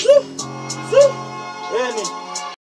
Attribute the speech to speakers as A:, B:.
A: Zoop, zoop, any.